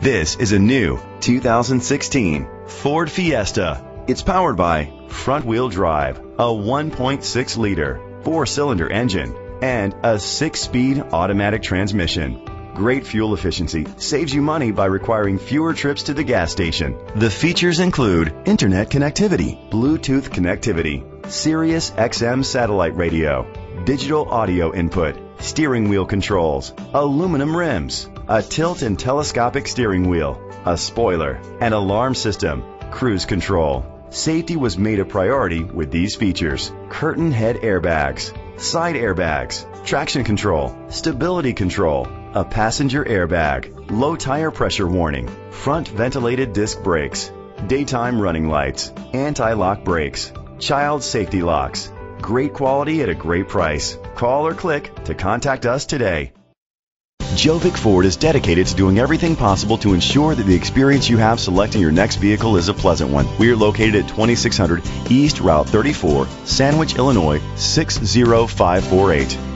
This is a new 2016 Ford Fiesta. It's powered by front wheel drive, a 1.6 liter four cylinder engine, and a six speed automatic transmission. Great fuel efficiency saves you money by requiring fewer trips to the gas station. The features include internet connectivity, Bluetooth connectivity, Sirius XM satellite radio, digital audio input, steering wheel controls, aluminum rims, a tilt and telescopic steering wheel, a spoiler, an alarm system, cruise control. Safety was made a priority with these features. Curtain head airbags, side airbags, traction control, stability control, a passenger airbag, low tire pressure warning, front ventilated disc brakes, daytime running lights, anti-lock brakes, child safety locks. Great quality at a great price. Call or click to contact us today. Gjovik Ford is dedicated to doing everything possible to ensure that the experience you have selecting your next vehicle is a pleasant one. We are located at 2600 East Route 34, Sandwich, Illinois 60548.